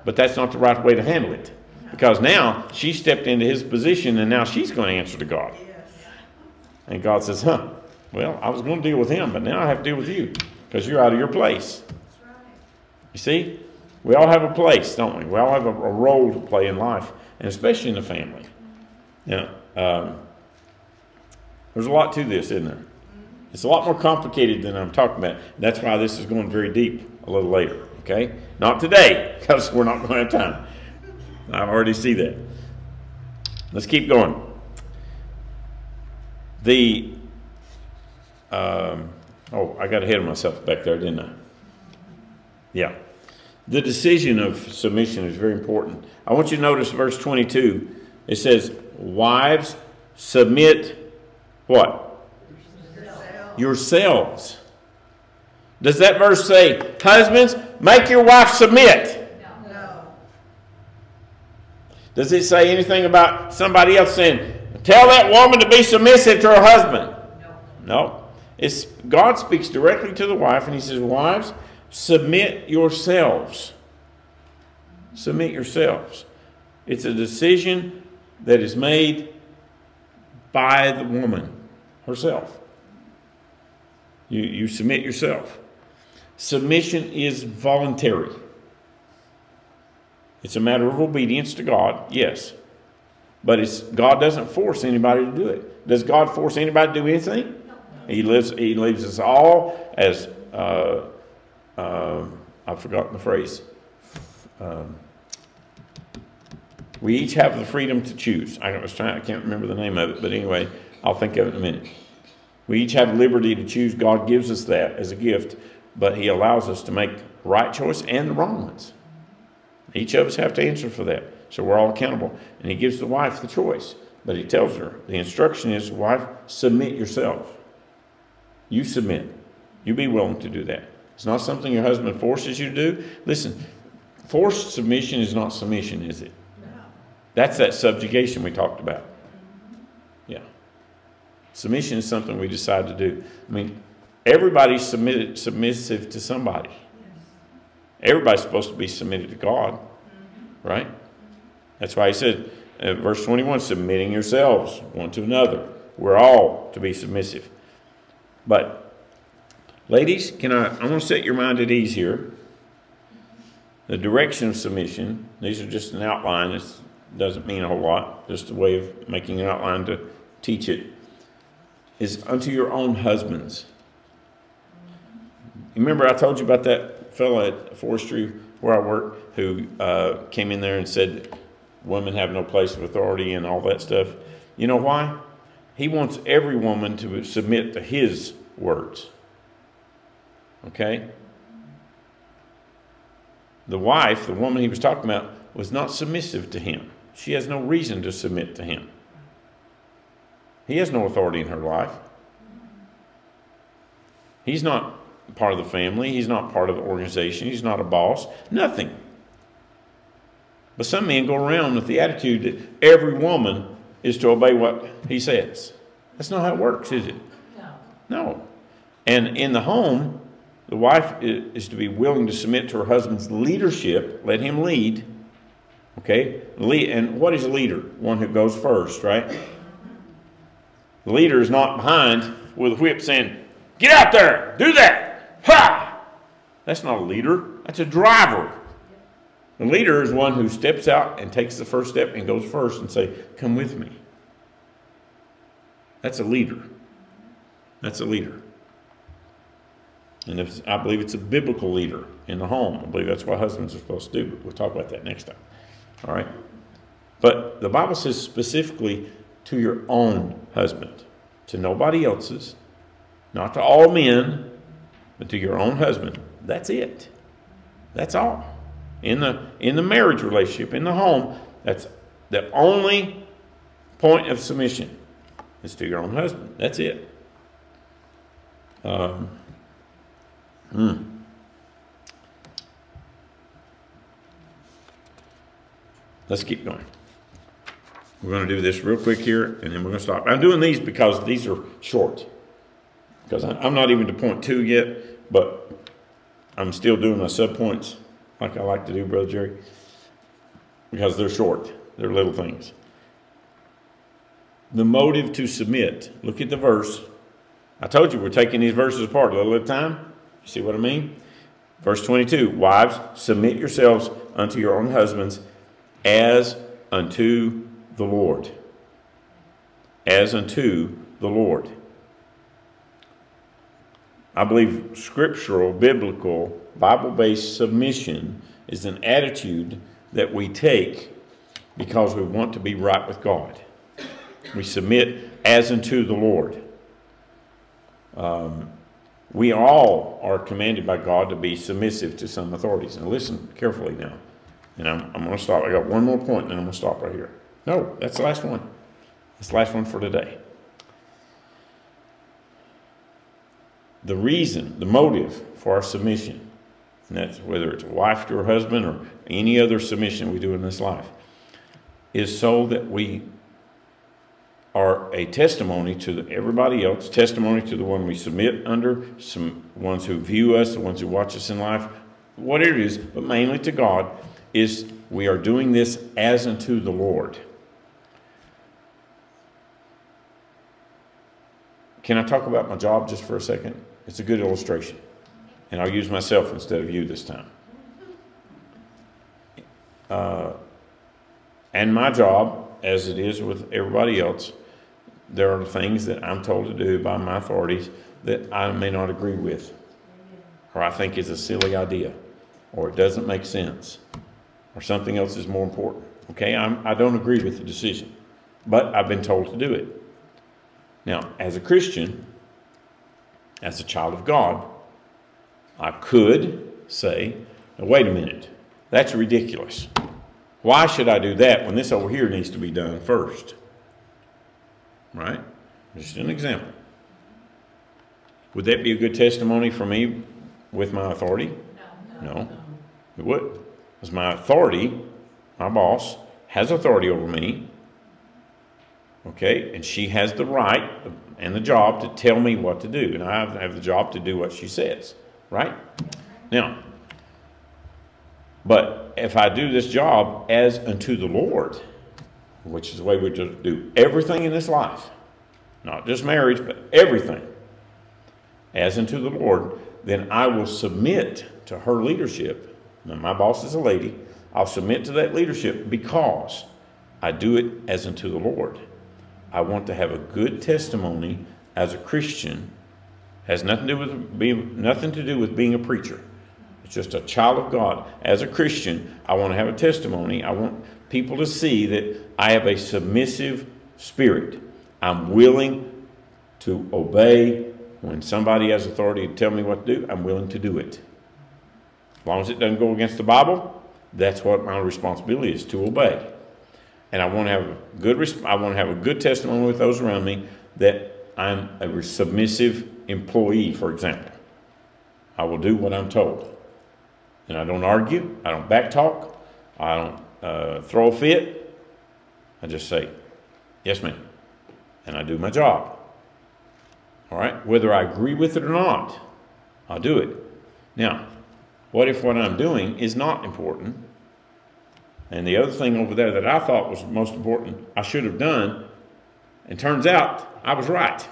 But that's not the right way to handle it. Because now she stepped into his position and now she's going to answer to God. And God says, huh, well, I was going to deal with him, but now I have to deal with you because you're out of your place. You see? We all have a place, don't we? We all have a, a role to play in life, and especially in the family. Now, um, there's a lot to this, isn't there? It's a lot more complicated than I'm talking about. That's why this is going very deep a little later. Okay? Not today, because we're not going to have time. I already see that. Let's keep going. The um, Oh, I got ahead of myself back there, didn't I? Yeah. The decision of submission is very important. I want you to notice verse 22. It says, Wives, submit what? Yourselves. Does that verse say, Husbands, make your wife submit? No. Does it say anything about somebody else saying, Tell that woman to be submissive to her husband? No. It's, God speaks directly to the wife and he says, Wives, submit yourselves. Submit yourselves. It's a decision that is made by the woman herself. You, you submit yourself. Submission is voluntary. It's a matter of obedience to God, yes. But it's, God doesn't force anybody to do it. Does God force anybody to do anything? He lives. He leaves us all as uh, uh, I've forgotten the phrase. Um, we each have the freedom to choose. I was trying. I can't remember the name of it, but anyway, I'll think of it in a minute. We each have liberty to choose. God gives us that as a gift, but He allows us to make right choice and the wrong ones. Each of us have to answer for that. So we're all accountable. And He gives the wife the choice, but He tells her the instruction is, wife, submit yourself. You submit. You be willing to do that. It's not something your husband forces you to do. Listen, forced submission is not submission, is it? No. That's that subjugation we talked about. Yeah. Submission is something we decide to do. I mean, everybody's submitted, submissive to somebody. Everybody's supposed to be submitted to God, right? That's why he said, uh, verse 21, submitting yourselves one to another. We're all to be submissive. But, ladies, can I, I want to set your mind at ease here. The direction of submission, these are just an outline. It doesn't mean a whole lot, just a way of making an outline to teach it, is unto your own husbands. Remember, I told you about that fellow at forestry where I work who uh, came in there and said women have no place of authority and all that stuff. You know why? He wants every woman to submit to his words. Okay? The wife, the woman he was talking about, was not submissive to him. She has no reason to submit to him. He has no authority in her life. He's not part of the family. He's not part of the organization. He's not a boss. Nothing. But some men go around with the attitude that every woman is to obey what he says. That's not how it works, is it? No. No. And in the home, the wife is to be willing to submit to her husband's leadership, let him lead. Okay? And what is a leader? One who goes first, right? The leader is not behind with a whip saying, Get out there, do that. Ha! That's not a leader, that's a driver. The leader is one who steps out and takes the first step and goes first and say, Come with me. That's a leader. That's a leader. And if, I believe it's a biblical leader in the home. I believe that's what husbands are supposed to do, but we'll talk about that next time. All right? But the Bible says specifically to your own husband, to nobody else's, not to all men, but to your own husband. That's it. That's all. In the in the marriage relationship, in the home, that's the only point of submission is to your own husband. That's it. Um, hmm. Let's keep going. We're going to do this real quick here, and then we're going to stop. I'm doing these because these are short. Because I'm not even to point two yet, but I'm still doing my subpoints like I like to do, Brother Jerry, because they're short. They're little things. The motive to submit. Look at the verse. I told you we're taking these verses apart a little at a time. You see what I mean? Verse 22 Wives, submit yourselves unto your own husbands as unto the Lord. As unto the Lord. I believe scriptural, biblical, Bible based submission is an attitude that we take because we want to be right with God. We submit as unto the Lord. Um, We all are commanded by God to be submissive to some authorities. And listen carefully now. And I'm, I'm going to stop. I got one more point, and then I'm going to stop right here. No, that's the last one. That's the last one for today. The reason, the motive for our submission, and that's whether it's a wife to her husband or any other submission we do in this life, is so that we are a testimony to everybody else, testimony to the one we submit under, some ones who view us, the ones who watch us in life, whatever it is, but mainly to God, is we are doing this as unto the Lord. Can I talk about my job just for a second? It's a good illustration. And I'll use myself instead of you this time. Uh, and my job, as it is with everybody else, there are things that I'm told to do by my authorities that I may not agree with, or I think is a silly idea, or it doesn't make sense, or something else is more important. Okay, I'm, I don't agree with the decision, but I've been told to do it. Now, as a Christian, as a child of God, I could say, wait a minute, that's ridiculous. Why should I do that when this over here needs to be done first? Right? Just an example. Would that be a good testimony for me with my authority? No. No. It would. Because my authority, my boss, has authority over me. Okay? And she has the right and the job to tell me what to do. And I have the job to do what she says. Right? Now, but if I do this job as unto the Lord, which is the way we do everything in this life, not just marriage, but everything, as unto the Lord, then I will submit to her leadership. Now, my boss is a lady. I'll submit to that leadership because I do it as unto the Lord. I want to have a good testimony as a Christian. Has nothing to do with being, nothing to do with being a preacher. It's just a child of God. As a Christian, I want to have a testimony. I want people to see that I have a submissive spirit. I'm willing to obey when somebody has authority to tell me what to do. I'm willing to do it. As long as it doesn't go against the Bible, that's what my responsibility is to obey. And I want to have a good I want to have a good testimony with those around me that I'm a submissive employee, for example. I will do what I'm told. And I don't argue, I don't backtalk, I don't uh, throw a fit. I just say, yes, ma'am. And I do my job. All right? Whether I agree with it or not, I'll do it. Now, what if what I'm doing is not important? And the other thing over there that I thought was most important, I should have done, and turns out I was right.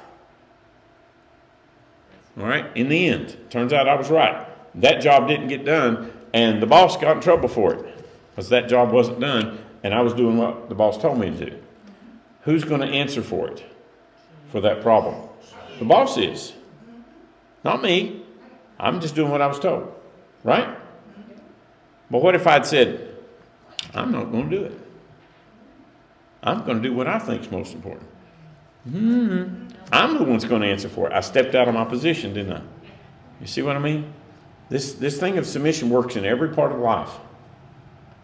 All right? In the end, turns out I was right. That job didn't get done, and the boss got in trouble for it because that job wasn't done and I was doing what the boss told me to do. Who's going to answer for it, for that problem? The boss is, not me. I'm just doing what I was told, right? But what if I'd said, I'm not going to do it? I'm going to do what I think is most important. hmm I'm the one that's going to answer for it. I stepped out of my position, didn't I? You see what I mean? This, this thing of submission works in every part of life.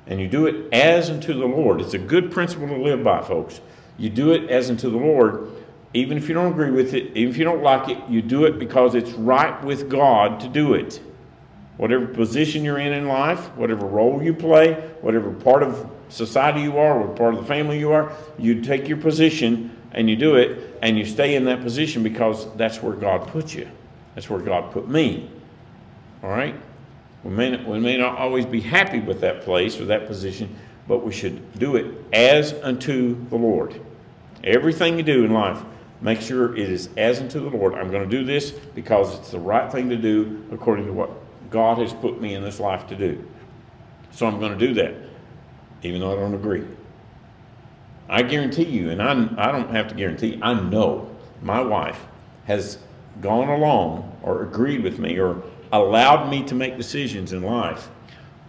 And you do it as unto the Lord. It's a good principle to live by, folks. You do it as unto the Lord, even if you don't agree with it, even if you don't like it, you do it because it's right with God to do it. Whatever position you're in in life, whatever role you play, whatever part of society you are, what part of the family you are, you take your position and you do it, and you stay in that position because that's where God put you. That's where God put me. All right? We may, not, we may not always be happy with that place or that position, but we should do it as unto the Lord. Everything you do in life, make sure it is as unto the Lord. I'm going to do this because it's the right thing to do according to what God has put me in this life to do. So I'm going to do that, even though I don't agree. I guarantee you, and I, I don't have to guarantee, I know my wife has gone along or agreed with me or allowed me to make decisions in life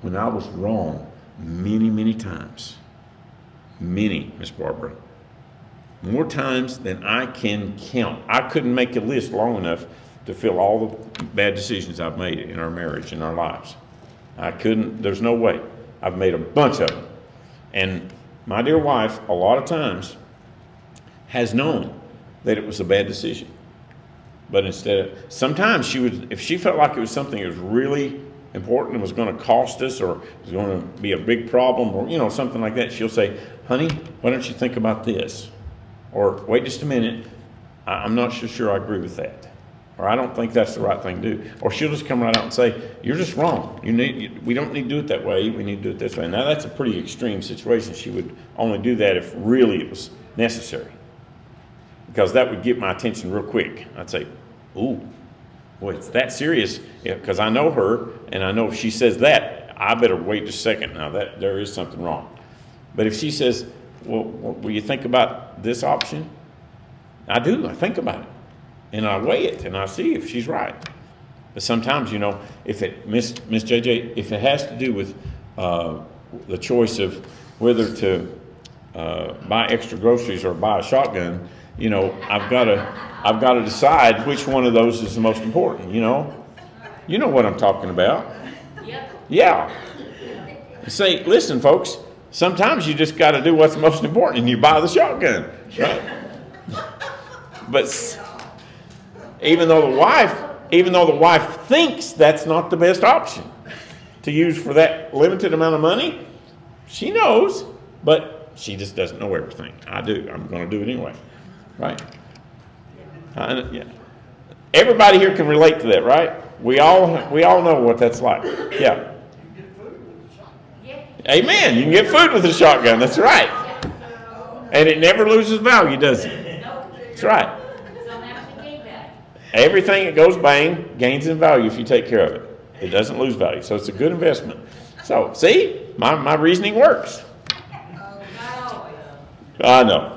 when I was wrong many, many times. Many, Miss Barbara. More times than I can count. I couldn't make a list long enough to fill all the bad decisions I've made in our marriage, in our lives. I couldn't, there's no way. I've made a bunch of them. And my dear wife, a lot of times, has known that it was a bad decision. But instead, of, sometimes she would, if she felt like it was something that was really important and was going to cost us or was going to be a big problem or, you know, something like that, she'll say, honey, why don't you think about this? Or wait just a minute, I'm not so sure I agree with that. Or I don't think that's the right thing to do. Or she'll just come right out and say, you're just wrong. You need, we don't need to do it that way. We need to do it this way. Now that's a pretty extreme situation. She would only do that if really it was necessary. Because that would get my attention real quick. I'd say, ooh, boy, it's that serious. Because yeah, I know her, and I know if she says that, I better wait a second. Now that there is something wrong. But if she says, well, will you think about this option? I do. I think about it. And I weigh it and I see if she's right. But sometimes, you know, if it, Miss, Miss JJ, if it has to do with uh, the choice of whether to uh, buy extra groceries or buy a shotgun, you know, I've got to, I've got to decide which one of those is the most important, you know? You know what I'm talking about. Yeah. Say, listen, folks, sometimes you just got to do what's most important and you buy the shotgun, right? But even though the wife, even though the wife thinks that's not the best option to use for that limited amount of money, she knows, but she just doesn't know everything. I do. I'm going to do it anyway, right? Uh, I, yeah. Everybody here can relate to that, right? We all we all know what that's like. Yeah. Amen. You can get food with a shotgun. That's right. And it never loses value, does it? That's right. Everything that goes bang gains in value if you take care of it. It doesn't lose value. So it's a good investment. So, see, my, my reasoning works. Oh, I know.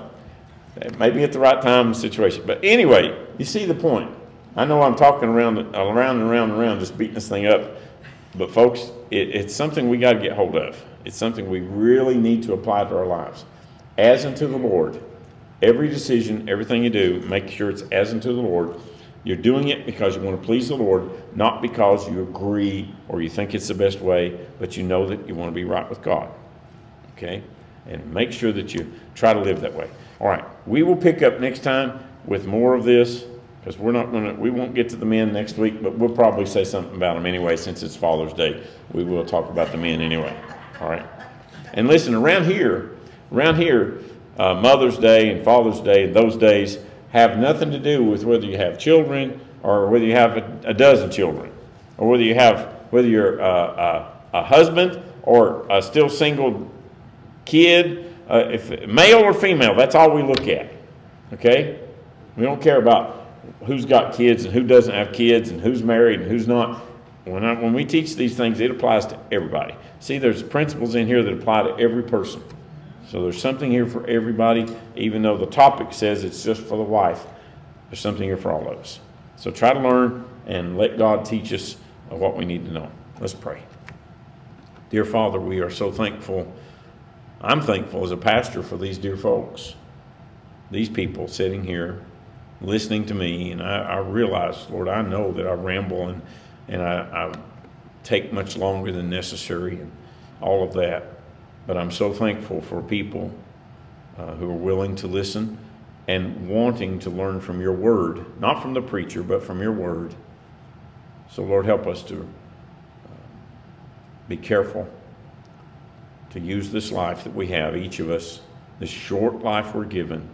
Maybe at the right time situation. But anyway, you see the point. I know I'm talking around, around and around and around, just beating this thing up. But, folks, it, it's something we got to get hold of. It's something we really need to apply to our lives. As unto the Lord, every decision, everything you do, make sure it's as unto the Lord. You're doing it because you want to please the Lord, not because you agree or you think it's the best way, but you know that you want to be right with God. Okay? And make sure that you try to live that way. All right. We will pick up next time with more of this because we're not going to, we won't get to the men next week, but we'll probably say something about them anyway since it's Father's Day. We will talk about the men anyway. All right. And listen, around here, around here, uh, Mother's Day and Father's Day, those days, have nothing to do with whether you have children or whether you have a, a dozen children or whether you have whether you're a, a, a husband or a still single kid uh, if male or female that's all we look at okay we don't care about who's got kids and who doesn't have kids and who's married and who's not when, I, when we teach these things it applies to everybody see there's principles in here that apply to every person so there's something here for everybody, even though the topic says it's just for the wife. There's something here for all of us. So try to learn and let God teach us what we need to know. Let's pray. Dear Father, we are so thankful. I'm thankful as a pastor for these dear folks, these people sitting here listening to me. And I, I realize, Lord, I know that I ramble and, and I, I take much longer than necessary and all of that. But I'm so thankful for people uh, who are willing to listen and wanting to learn from your word, not from the preacher, but from your word. So, Lord, help us to uh, be careful to use this life that we have, each of us, this short life we're given,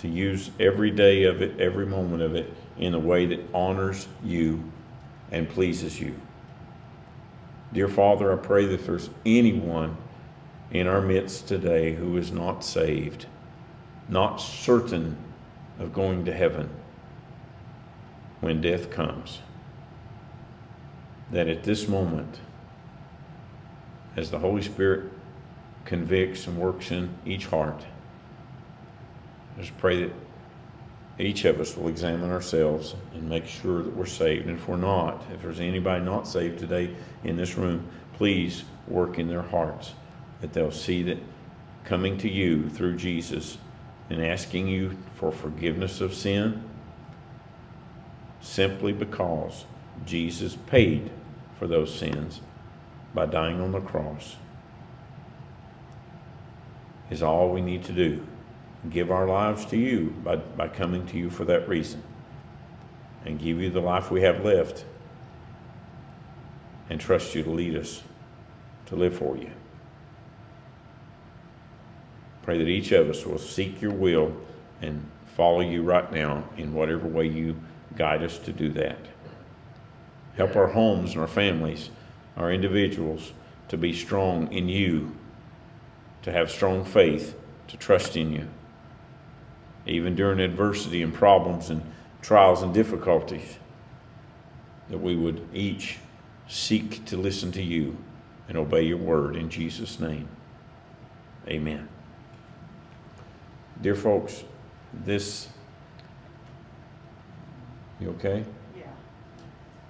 to use every day of it, every moment of it, in a way that honors you and pleases you. Dear Father, I pray that there's anyone in our midst today who is not saved, not certain of going to heaven when death comes. That at this moment, as the Holy Spirit convicts and works in each heart, just pray that each of us will examine ourselves and make sure that we're saved. And if we're not, if there's anybody not saved today in this room, please work in their hearts that they'll see that coming to you through Jesus and asking you for forgiveness of sin, simply because Jesus paid for those sins by dying on the cross is all we need to do. Give our lives to you by, by coming to you for that reason. And give you the life we have left. And trust you to lead us to live for you. Pray that each of us will seek your will and follow you right now in whatever way you guide us to do that. Help our homes and our families, our individuals, to be strong in you, to have strong faith, to trust in you, even during adversity and problems and trials and difficulties, that we would each seek to listen to you and obey your word in Jesus' name. Amen. Dear folks, this. You okay?